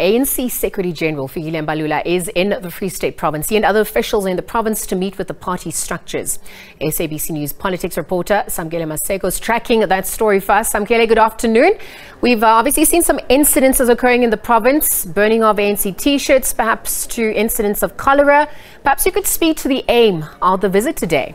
ANC Secretary General Fikile Mbalula is in the Free State province. He and other officials in the province to meet with the party structures. SABC News politics reporter Samkele Maseko is tracking that story for us. Samkele, good afternoon. We've uh, obviously seen some incidences occurring in the province, burning of ANC t-shirts, perhaps to incidents of cholera. Perhaps you could speak to the aim of the visit today.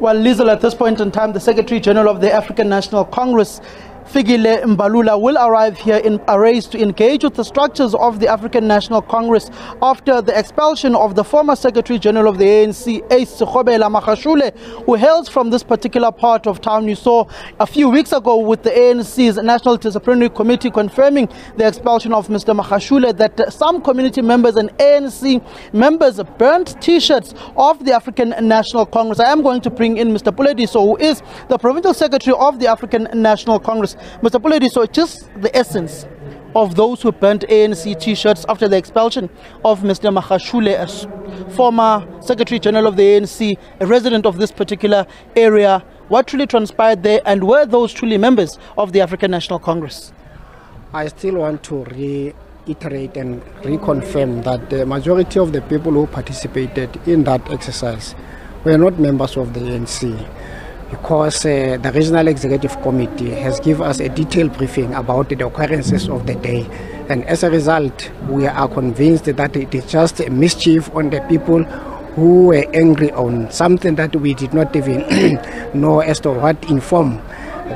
Well, Liesl, at this point in time, the Secretary General of the African National Congress Fikile Mbalula will arrive here in Parys to engage with the structures of the African National Congress after the expulsion of the former Secretary General of the ANC, Ace Sekgobelo Magashule, who hails from this particular part of town. You saw a few weeks ago with the ANC's National Disciplinary Committee confirming the expulsion of Mr. Magashule that some community members and ANC members burnt t-shirts of the African National Congress. I am going to bring in Mr. Polediso, who is the Provincial Secretary of the African National Congress. Mr. Puledi, so just the essence of those who burnt ANC t-shirts after the expulsion of Mr. Magashule as former Secretary General of the ANC, a resident of this particular area. What truly transpired there and were those truly members of the African National Congress? I still want to reiterate and reconfirm that the majority of the people who participated in that exercise were not members of the ANC because uh, the Regional Executive Committee has given us a detailed briefing about the occurrences of the day. And as a result, we are convinced that it is just a mischief on the people who were angry on something that we did not even know as to what informed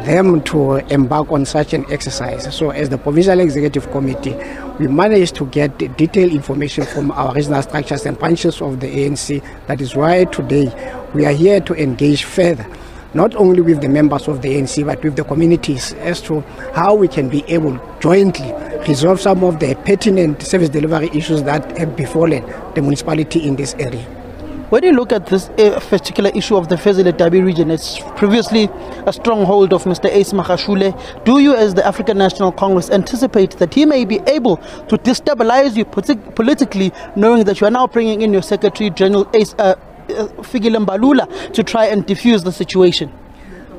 them to embark on such an exercise. So as the Provincial Executive Committee, we managed to get detailed information from our regional structures and branches of the ANC. That is why today we are here to engage further not only with the members of the ANC but with the communities as to how we can be able jointly resolve some of the pertinent service delivery issues that have befallen the municipality in this area. When you look at this uh, particular issue of the Fezile Dabi region, it's previously a stronghold of Mr. Ace Magashule. Do you, as the African National Congress, anticipate that he may be able to destabilize you politically, knowing that you are now bringing in your Secretary General Ace, uh, Fikile Mbalula to try and defuse the situation?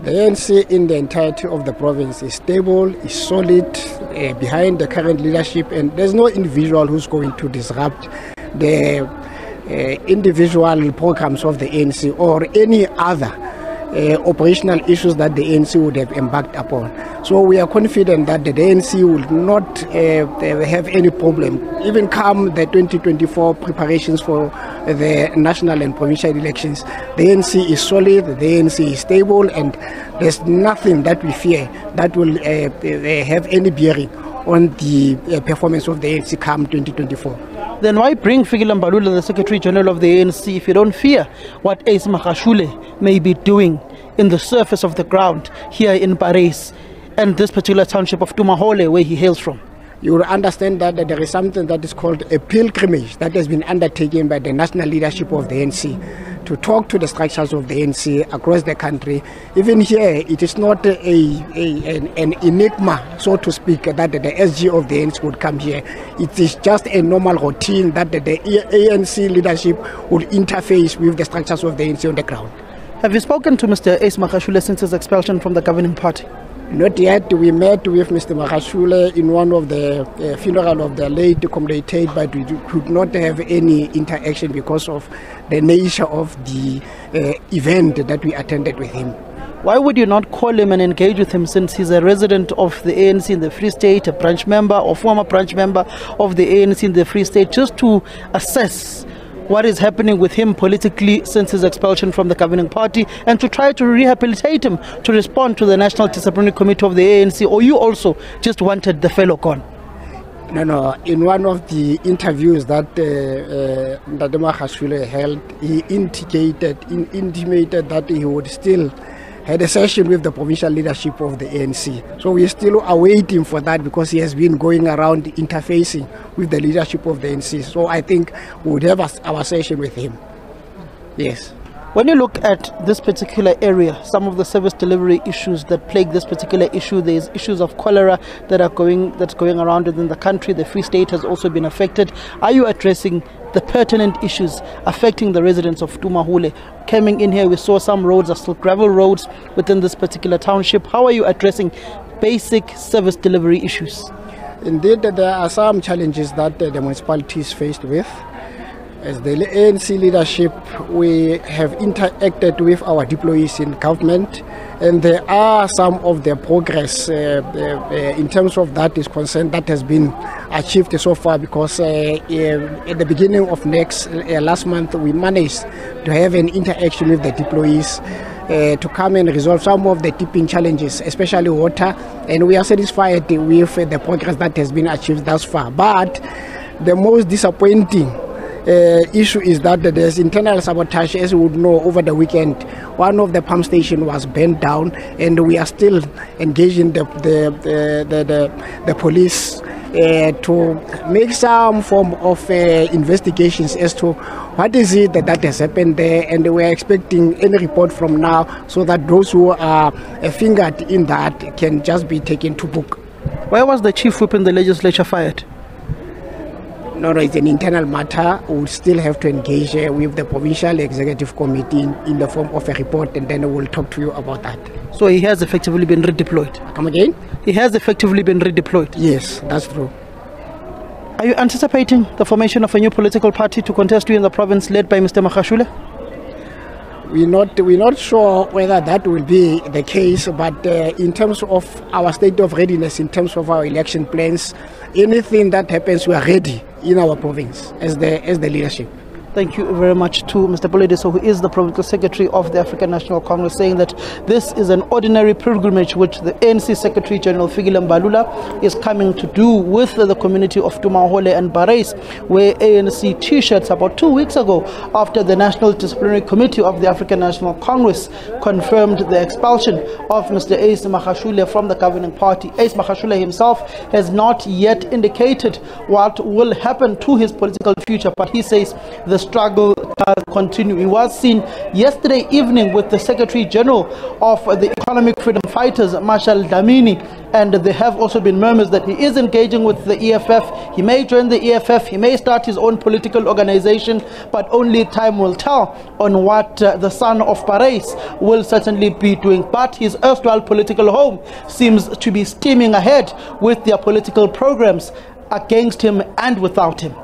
The ANC in the entirety of the province is stable, is solid uh, behind the current leadership, and there's no individual who's going to disrupt the uh, individual programs of the ANC or any other uh, operational issues that the ANC would have embarked upon. So we are confident that the ANC will not uh, have any problem, even come the 2024 preparations for the national and provincial elections. The ANC is solid, the ANC is stable, and there's nothing that we fear that will uh, uh have any bearing on the uh, performance of the ANC come 2024 then why bring Fikile Mbalula, the Secretary General of the ANC, if you don't fear what Ace Magashule may be doing in the surface of the ground here in Parys and this particular township of Tumahole where he hails from? You will understand that, that there is something that is called a pilgrimage that has been undertaken by the national leadership of the ANC to talk to the structures of the ANC across the country. Even here, it is not a, a an, an, enigma, so to speak, that the SG of the ANC would come here. It is just a normal routine that the, ANC leadership would interface with the structures of the ANC on the ground. Have you spoken to Mr. Ace Magashule since his expulsion from the governing party? Not yet. We met with Mr. Magashule in one of the uh, funeral of the late comrade Tate, but we could not have any interaction because of the nature of the uh, event that we attended with him. Why would you not call him and engage with him since he's a resident of the ANC in the Free State, a branch member or former branch member of the ANC in the Free State, just to assess what is happening with him politically since his expulsion from the governing party and to try to rehabilitate him to respond to the National Disciplinary Committee of the ANC? Or you also just wanted the fellow gone? No, no. In one of the interviews that uh, uh, held, he indicated, in, intimated that he would still had a session with the provincial leadership of the ANC. So we are still awaiting for that because he has been going around interfacing with the leadership of the ANC. So I think we would have our session with him. Yes. When you look at this particular area, some of the service delivery issues that plague this particular issue, there's issues of cholera that are going that's going around within the country. The Free State has also been affected. Are you addressing the pertinent issues affecting the residents of Tumahole? Coming in here, we saw some roads are still gravel roads within this particular township. How are you addressing basic service delivery issues? Indeed, there are some challenges that the municipality is faced with. As the ANC leadership, we have interacted with our deployees in government, and there are some of the progress uh, uh, in terms of that is concerned that has been achieved so far because uh, at the beginning of next uh, last month we managed to have an interaction with the deployees. Uh, to come and resolve some of the tipping challenges, especially water, and we are satisfied with the progress that has been achieved thus far. But the most disappointing uh, issue is that there's internal sabotage, as we would know over the weekend. One of the pump station was burned down, and we are still engaging the the the, the, the, the police uh, to make some form of uh, investigations as to what is it that, that has happened there, and we are expecting any report from now so that those who are uh, fingered in that can just be taken to book. Why was the chief whip in the legislature fired? No, no, it's an internal matter. We'll still have to engage uh, with the provincial executive committee in, in, the form of a report, and then we'll talk to you about that. So he has effectively been redeployed. Come again? He has effectively been redeployed. Yes, that's true. Are you anticipating the formation of a new political party to contest you in the province led by Mr. Magashule? We're not, we're not sure whether that will be the case, but uh, in terms of our state of readiness, in terms of our election plans, anything that happens, we are ready in our province as the, as the leadership. Thank you very much to Mr. Polediso, who is the Provincial Secretary of the African National Congress, saying that this is an ordinary pilgrimage which the ANC Secretary General Fikile Mbalula is coming to do with the community of Tumahole and Parys, where ANC T-shirts about two weeks ago, after the National Disciplinary Committee of the African National Congress confirmed the expulsion of Mr. Ace Magashule from the governing party. Ace Magashule himself has not yet indicated what will happen to his political future, but he says the struggle does continue. He was seen yesterday evening with the Secretary General of the Economic Freedom Fighters, Marshall Dlamini, and there have also been murmurs that he is engaging with the EFF. He may join the EFF, he may start his own political organization, but only time will tell on what uh, the son of Parys will certainly be doing. But his erstwhile political home seems to be steaming ahead with their political programs against him and without him.